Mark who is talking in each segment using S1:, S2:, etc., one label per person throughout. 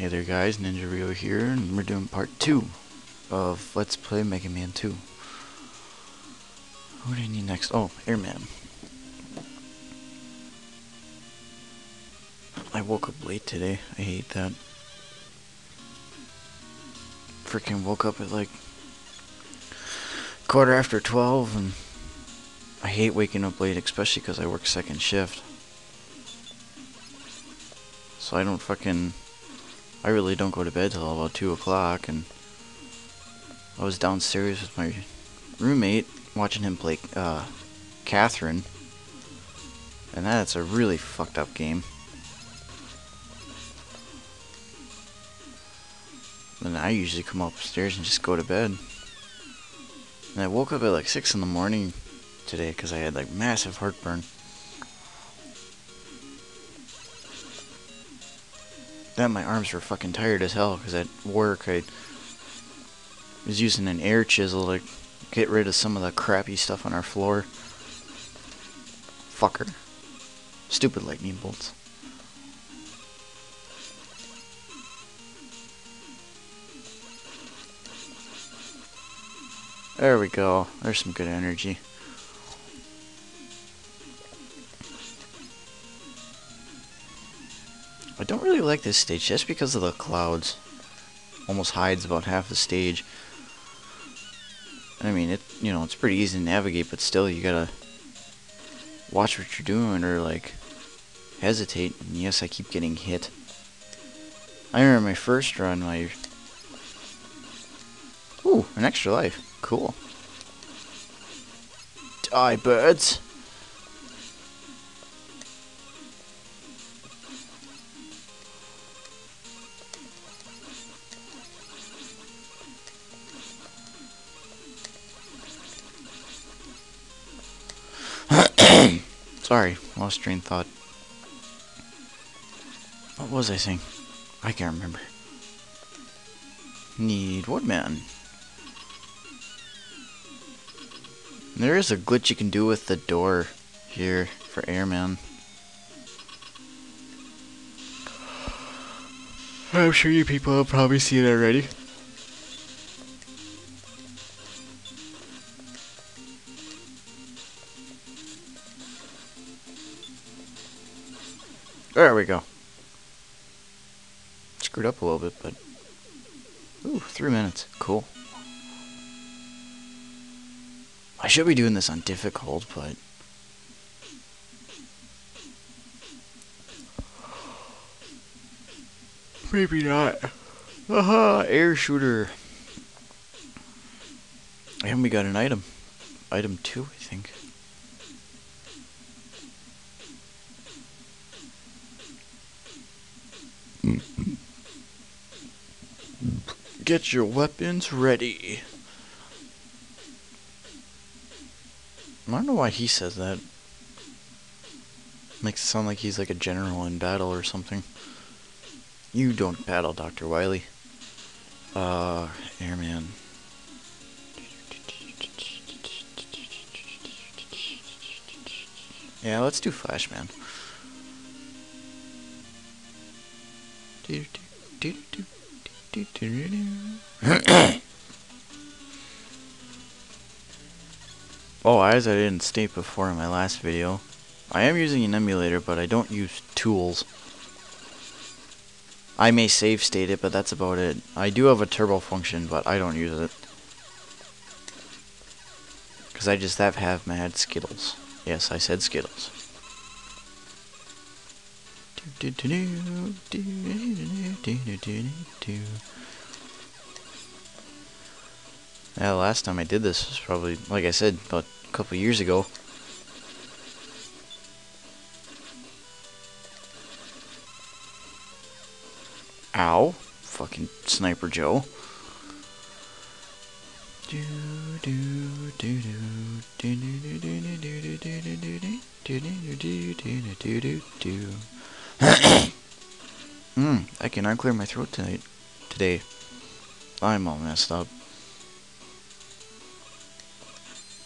S1: Hey there guys, Ninja Rio here, and we're doing part 2 of Let's Play Mega Man 2. Who do I need next? Oh, Airman. I woke up late today. I hate that. Freaking woke up at like quarter after 12 and I hate waking up late, especially because I work second shift. So I don't fucking I really don't go to bed till about 2 o'clock, and I was downstairs with my roommate watching him play uh, Catherine, and that's a really fucked up game. And I usually come upstairs and just go to bed. And I woke up at like 6 in the morning today because I had like massive heartburn. Then my arms were fucking tired as hell because at work I was using an air chisel to get rid of some of the crappy stuff on our floor. Fucker. Stupid lightning bolts. There we go. There's some good energy. I don't really like this stage just because of the clouds. Almost hides about half the stage. I mean, it you know, it's pretty easy to navigate, but still you gotta watch what you're doing or like hesitate. And yes, I keep getting hit. I remember my first run, my Ooh, an extra life. Cool. Die, birds. Sorry, lost train thought. What was I saying? I can't remember. Need Woodman. There is a glitch you can do with the door here for Airman. I'm sure you people have probably seen it already. There we go. Screwed up a little bit, but... Ooh, three minutes. Cool. I should be doing this on difficult, but... Maybe not. Aha, air shooter. And we got an item. Item 2, I think. Get your weapons ready. I don't know why he says that. Makes it sound like he's like a general in battle or something. You don't battle, Dr. Wily. Uh, Airman. Yeah, let's do Flashman. oh, as I didn't state before in my last video, I am using an emulator, but I don't use tools. I may save state it, but that's about it. I do have a turbo function, but I don't use it. Because I just have, have mad Skittles. Yes, I said Skittles. Yeah, last time I did this was probably, like I said, about a couple years ago. Ow. Fucking Sniper Joe. Mmm, I cannot clear my throat tonight. Today. I'm all messed up.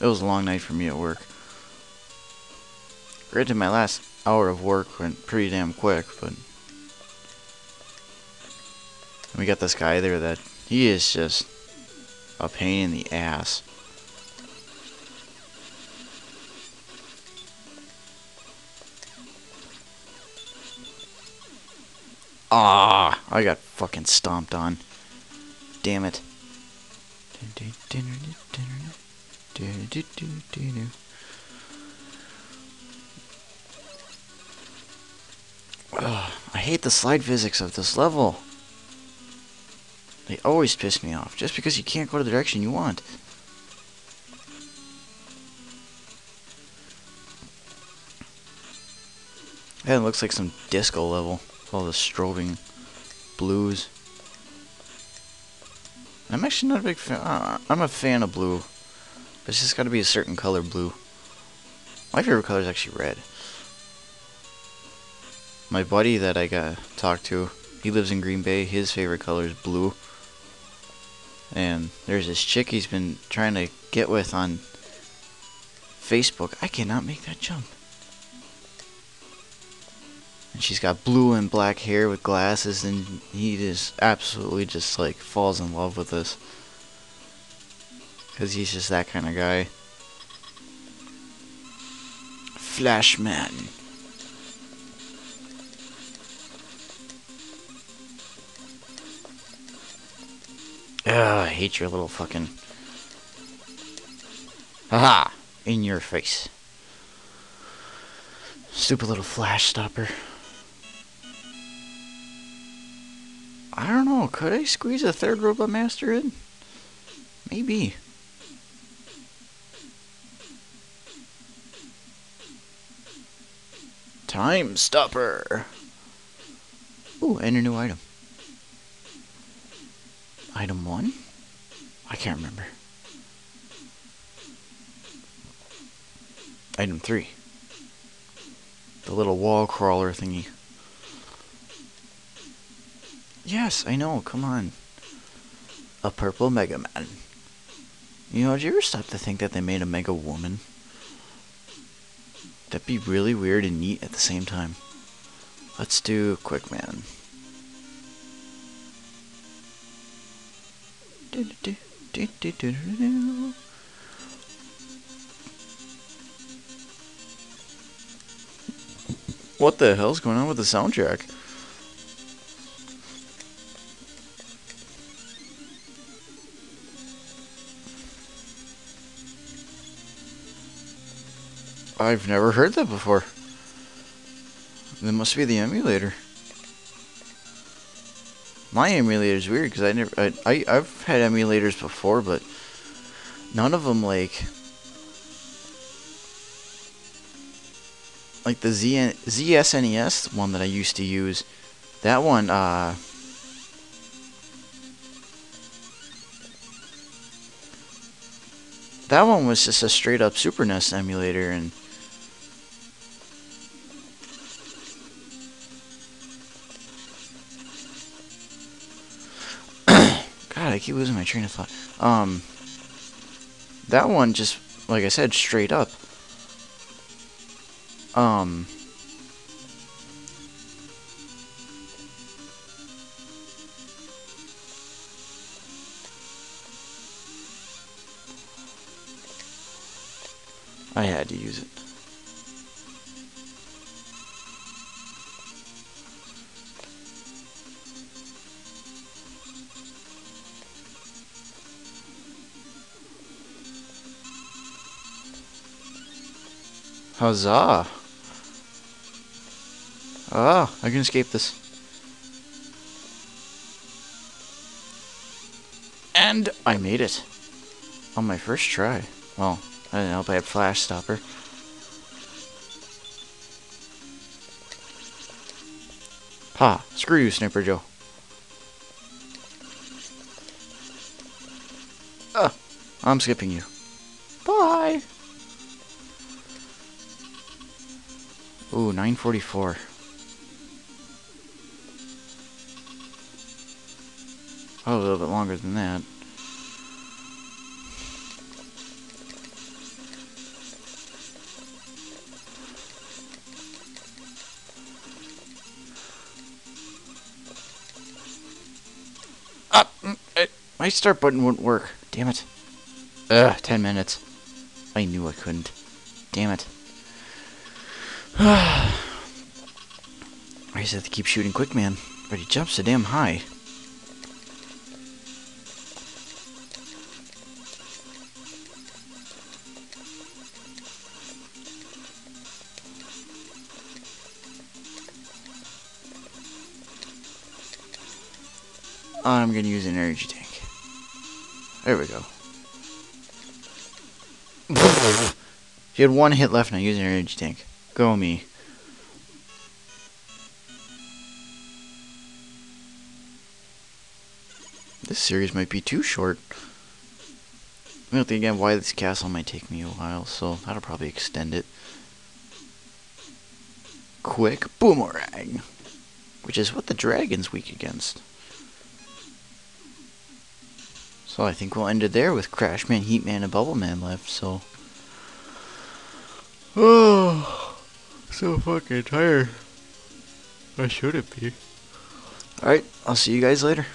S1: It was a long night for me at work. Granted, my last hour of work went pretty damn quick, but We got this guy there that he is just a pain in the ass. Ah, I got fucking stomped on. Damn it. Ugh, I hate the slide physics of this level. They always piss me off, just because you can't go to the direction you want. It looks like some disco level. All the strobing blues. I'm actually not a big fan. Uh, I'm a fan of blue. But it's just got to be a certain color blue. My favorite color is actually red. My buddy that I got talked to, he lives in Green Bay. His favorite color is blue. And there's this chick he's been trying to get with on Facebook. I cannot make that jump. And she's got blue and black hair with glasses, and he just absolutely just like falls in love with this. Because he's just that kind of guy. Flashman. Ugh, ah, I hate your little fucking... Haha! In your face. Stupid little flash stopper. I don't know. Could I squeeze a third Robot Master in? Maybe. Time Stopper. Ooh, and a new item. Item 1? I can't remember. Item 3. The little wall crawler thingy. Yes, I know, come on. A purple Mega Man. You know, did you ever stop to think that they made a Mega Woman? That'd be really weird and neat at the same time. Let's do Quick Man. What the hell's going on with the soundtrack? I've never heard that before. That must be the emulator. My emulator is weird because I never I, I I've had emulators before, but none of them like like the ZN, ZSNES one that I used to use. That one uh that one was just a straight up Super NES emulator and God, I keep losing my train of thought. Um, that one just, like I said, straight up. Um, I had to use it. Huzzah! Ah, I can escape this. And I made it. On my first try. Well, I didn't if I had Flash Stopper. Ha! Screw you, Sniper Joe. Ah! I'm skipping you. Bye! Ooh, 944. Oh, a little bit longer than that. Uh, mm, uh, my start button wouldn't work. Damn it. Ugh, 10 minutes. I knew I couldn't. Damn it. I just have to keep shooting Quick Man. But he jumps so damn high. I'm gonna use an energy tank. There we go. you had one hit left and I use an energy tank, go me. This series might be too short. I don't think again why this castle might take me a while, so that'll probably extend it. Quick boomerang, which is what the dragon's weak against. So I think we'll end it there with Crashman, Heatman, and Bubbleman left, so... Oh, so fucking tired. I shouldn't be. Alright, I'll see you guys later.